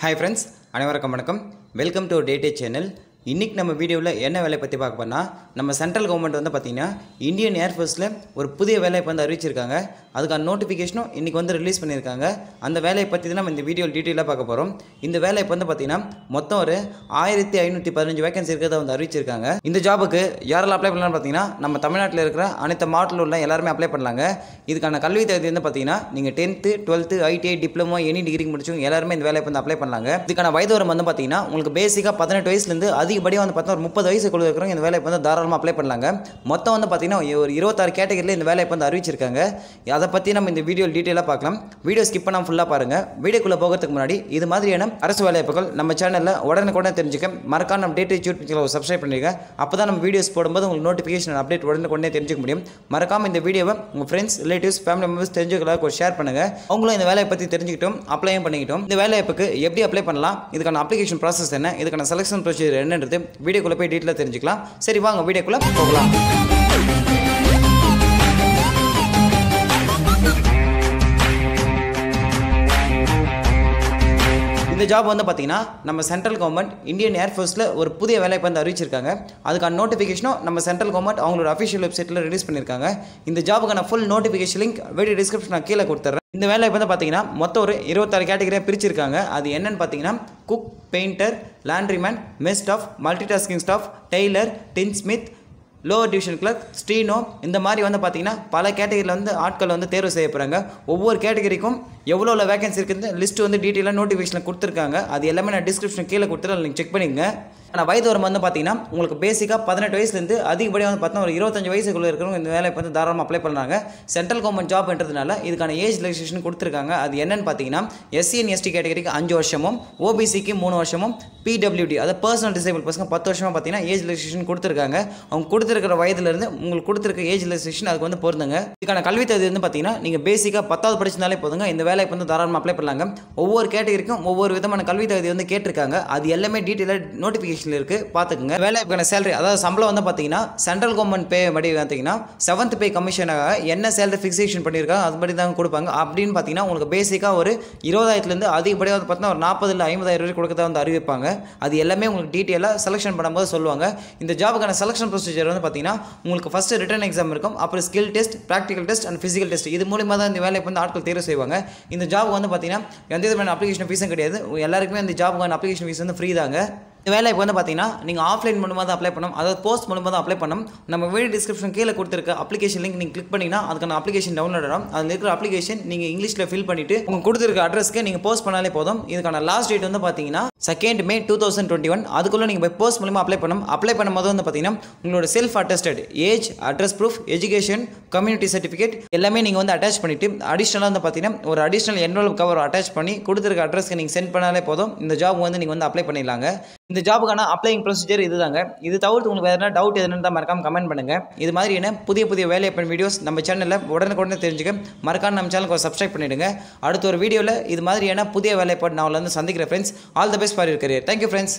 Hi friends அனைவருக்கும் வணக்கம். Welcome to டேட்டே channel இன்றைக்கி நம்ம வீடியோவில் என்ன வேலையை பற்றி பார்க்க போனால் நம்ம சென்ட்ரல் கவர்மெண்ட் வந்து பார்த்திங்கன்னா இந்தியன் ஏர்ஃபோர்ஸில் ஒரு புதிய வேலையை வந்து அறிவிச்சிருக்காங்க. அதுக்கான நோட்டிஃபிகேஷனும் இன்றைக்கி வந்து ரிலீஸ் பண்ணியிருக்காங்க. அந்த வேலையை பற்றி தான் நம்ம இந்த வீடியோ டீட்டெயிலாக பார்க்க போகிறோம் இந்த வேலையை வந்து பார்த்திங்கன்னா மொத்தம் ஒரு ஆயிரத்தி ஐநூற்றி பதினஞ்சு வேகன்சி இருக்கிறத வந்து அறிவிச்சிருக்காங்க. இந்த ஜாபுக்கு யாரெல்லாம் அப்ளை பண்ணலாம்னு பார்த்தீங்கன்னா நம்ம தமிழ்நாட்டில் இருக்கிற அனைத்து மாவட்டத்தில் உள்ள எல்லாருமே அப்ளை பண்ணலாங்க. இதுக்கான கல்வி தகுதி வந்து பார்த்தீங்கன்னா நீங்கள் tenth twelfth ITI diploma any degree முடிச்சவங்க எல்லாருமே இந்த வேலையை வந்து அப்ளை பண்ணலாங்க. இதுக்கான வயது வரம் வந்து பார்த்தீங்கன்னா உங்களுக்கு பேசிக்காக பதினெட்டு வயசுலேருந்து அதிக அதிகப்படியாக வந்து பார்த்தீங்கன்னா ஒரு முப்பது வயசுக்குள்ள இருக்கிறவங்க இந்த வேலைக்கு வந்து தாராளமாக அப்ளை பண்ணலாங்க. மொத்தம் வந்து பார்த்திங்கன்னா ஒரு இருபத்தாறு கேட்டகரியில் இந்த வேலையை வந்து அறிவிச்சிருக்காங்க. அதை பற்றி நம்ம இந்த வீடியோ டீட்டெயிலாக பார்க்கலாம். வீடியோ ஸ்கிப் பண்ணாமல் ஃபுல்லாக பாருங்கள் வீடியோக்குள்ளே போகிறதுக்கு முன்னாடி இது மாதிரியான அரசு வேலைவாய்ப்புகள் நம்ம சேனலில் உடனுக்குடனே தெரிஞ்சுக்க. மறக்காம நம்ம டேட்டை யூடியூப் சேனல் சப்ஸ்கிரைப் பண்ணிருங்க. அப்போ தான் நம்ம வீடியோஸ் போடும்போது உங்களுக்கு நோட்டிஃபிகேஷன் அப்டேட் உடனுக்குடனே தெரிஞ்சுக்க முடியும். மறக்காம இந்த வீடியோவை உங்கள் ஃப்ரெண்ட்ஸ் ரிலேட்டிவ்ஸ் ஃபேமிலி மெம்பர்ஸ் தெரிஞ்சுக்கலாம் ஒரு ஷேர் பண்ணுங்கள் அவங்களும் இந்த வேலையை பற்றி தெரிஞ்சுக்கிட்டோம் அப்ளையும் பண்ணிக்கிட்டோம். இந்த வேலைவாய்ப்புக்கு எப்படி அப்ளை பண்ணலாம்? இதுக்கான அப்ளிகேஷன் ப்ராசஸ் என்ன? இதுக்கான செலெக்ஷன் ப்ரொசீஜர் என்னன்றது வீடியோக்குள்ளே போய் டீட்டெயிலாக தெரிஞ்சுக்கலாம். சரி வாங்க வீடியோக்குள்ளே போகலாம். இந்த ஜாப் வந்து பார்த்தீங்கன்னா நம்ம சென்ட்ரல் கவர்மெண்ட் இந்தியன் ஏர்ஃபோர்ஸில் ஒரு புதிய வேலைக்கு வந்து அறிவிச்சிருக்காங்க. அதுக்கான நோட்டிஃபிகேஷனும் நம்ம சென்ட்ரல் கவர்மெண்ட் அவங்களோட அஃபிஷியல் வெப்சைட்டில் ரிலீஸ் பண்ணியிருக்காங்க இந்த ஜாபுக்கான full notification link video description நான் கீழே கொடுத்துட்றேன். இந்த வேலையை வந்து பார்த்தீங்கன்னா மொத்தம் ஒரு இருபத்தாறு கேட்டகரியாக பிரிச்சிருக்காங்க. அது என்னென்னு பார்த்தீங்கன்னா cook painter laundryman mess staff multitasking staff tailor tin smith lower division clerk steno இந்த மாதிரி வந்து பார்த்தீங்கன்னா பல கேட்டகரியில் வந்து ஆட்கள் வந்து தேர்வு செய்யப்படுறாங்க ஒவ்வொரு கேட்டகரிக்கும் எவ்வளோ வேகன்சி இருக்குதுன்னு லிஸ்ட் வந்து டீட்டெயிலாக நோட்டிஃபிகேஷனில் கொடுத்துருக்காங்க. அது எல்லாமே நான் டிஸ்கிரிப்ஷன் கீழே கொடுத்துட்டு நீங்கள் செக் பண்ணிங்க ஆனால் வயது வரும் வந்து பார்த்தீங்கன்னா உங்களுக்கு பேசிக்காக பதினெட்டு வயசுலேருந்து அதிகப்படியாக வந்து பார்த்தீங்கன்னா ஒரு இருபத்தஞ்சு வயசுக்குள்ளே இருக்கிறவங்க இந்த வேலையை வந்து தாராளமாக அப்ளை பண்ணுறாங்க சென்ட்ரல் கவர்மெண்ட் ஜாப்ன்றதுனால இதுக்கான ஏஜ் ரெஜிஸ்ட்ரேஷன் கொடுத்துருக்காங்க. அது என்னென்னு பார்த்தீங்கன்னா எஸ்சி அண்ட் எஸ்டி கேட்டகரிக்கு அஞ்சு வருஷமும் ஓபிசிக்கு மூணு வருஷமும் பிடபிள்யூடி அதாவது பர்சனல் டிசேபிள் பசங்க பத்து வருஷமாக பார்த்தீங்கன்னா ஏஜ் ரெஜிஸ்ட்ரேஷன் கொடுத்துருக்காங்க. அவங்க கொடுத்துருக்கிற வயதுலேருந்து உங்களுக்கு கொடுத்துருக்க ஏஜ் ரெஜிஸ்ட்ரேஷன் அதுக்கு வந்து பொருந்துங்க. இதுக்கான கல்வி தகுதி வந்து பார்த்தீங்கன்னா நீங்கள் பேசிக்காக பத்தாவது படிச்சிருந்தாலே போதுங்க. இந்த வேலைக்கு வந்து தாராளமாக அப்ளை பண்ணலாங்க. ஒவ்வொரு கேட்டகரிக்கும் ஒவ்வொரு விதமான கல்வி தகுதி வந்து கேட்டிருக்காங்க. அது எல்லாமே டீட்டெயிலாக நோட்டிஃபிகேஷன் இருக்குது பார்த்துக்குங்க. வேலைக்கான சேலரி அதாவது சம்பளம் வந்து பார்த்தீங்கன்னா சென்ட்ரல் கவர்மெண்ட் பே படி பார்த்தீங்கன்னா செவன்த் பே கமிஷனாக என்ன சேலரி ஃபிக்ஸேஷன் பண்ணியிருக்காங்க அது படி தான் கொடுப்பாங்க. அப்படின்னு பார்த்தீங்கன்னா உங்களுக்கு பேசிக்காக ஒரு இருபதாயிரத்துலேருந்து அதிகப்படியாக வந்து பார்த்தீங்கன்னா ஒரு நாற்பது இல்லை ஐம்பதாயிரம் வரைக்கும் கொடுக்க வந்து அறிவிப்பாங்க. அது எல்லாமே உங்களுக்கு டீட்டெயிலாக செலெக்ஷன் பண்ணும்போது சொல்லுவாங்க. இந்த ஜாபுக்கான செலெக்ஷன் ப்ரொசீஜர் வந்து பார்த்தீங்கன்னா உங்களுக்கு ஃபஸ்ட்டு ரிட்டன் எக்ஸாம் இருக்கும். அப்புறம் skill test practical test and physical test இது மூலிமா தான் இந்த வேலைக்கு வந்து ஆட்கள் தேர்வு செய்வாங்க. இந்த ஜாப் வந்து பார்த்தீங்கன்னா எந்த விதமான அப்ளிகேஷன் ஃபீஸும் கிடையாது. எல்லாருக்குமே இந்த ஜாபுக்கான அப்ளிகேஷன் ஃபீஸ் வந்து ஃப்ரீ தாங்க. இந்த வேலை இப்போ வந்து பார்த்தீங்கன்னா நீங்கள் ஆஃப்லைன் மூலமாக தான் அப்ளை பண்ணணும். அதாவது போஸ்ட் மூலமாக தான் அப்ளை பண்ணணும். நம்ம வீடியோ டிஸ்கிரிப்ஷன் கீழே கொடுத்துருக்க அப்ளிகேஷன் லிங்க் நீங்கள் கிளிக் பண்ணிங்கன்னா அதுக்கான அப்ளிகேஷன் டவுன்லோட் ஆகும் அதில் இருக்கிற அப்ளிகேஷன் நீங்கள் இங்கிலீஷில் ஃபில் பண்ணிவிட்டு உங்கள் கொடுத்துருக்க அட்ரஸ்க்கு நீங்கள் போஸ்ட் பண்ணாலே போதும். இதுக்கான லாஸ்ட் டேட் வந்து பார்த்தீங்கன்னா second May two thousand twenty one அதுக்குள்ளே நீங்கள் போய் போஸ்ட் மூலமாக அப்ளை பண்ணணும். அப்ளை பண்ணும்போது வந்து பார்த்தீங்கன்னா உங்களோட self attested age address proof education community certificate எல்லாமே நீங்கள் வந்து அட்டாச் பண்ணிவிட்டு அடிஷ்னலாக வந்து பார்த்தீங்கன்னா ஒரு அடிஷ்னல் என்ரோல் கவர் அட்டாச் பண்ணி கொடுத்துருக்க அட்ரஸ்க்கு நீங்கள் சென்ட் பண்ணாலே போதும். இந்த ஜாப் வந்து நீங்கள் வந்து அப்ளை பண்ணிடலாங்க. இந்த ஜாபுக்கான அப்ளைங் ப்ரொசீஜர் இதுதாங்க. இது தவிர்த்து உங்களுக்கு எதனா டவுட் எதுன்னு தான் மறக்காம கமெண்ட் பண்ணுங்கள் இது மாதிரி என்ன புதிய புதிய வேலையப்பன் வீடியோஸ் நம்ம சேனலில் உடனுக்குடனே தெரிஞ்சுக்க. மறக்காம நம்ம சேனலுக்கு சப்ஸ்கிரைப் பண்ணிவிடுங்க அடுத்த ஒரு வீடியோவில் இது மாதிரியான புதிய வேலைப்பாடு நான் வந்து சந்திக்கிறேன் friends all the best for இருக்கிறேன் தேங்க்யூ ஃப்ரெண்ட்ஸ்